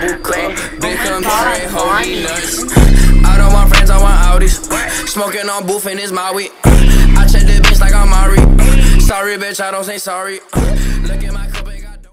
double cup. Big come straight, holy nuts. I don't want friends, I want Audis. Smoking on booth in his Maui. I check the bitch like I'm Mari. Sorry, bitch, I don't say sorry. Look at my.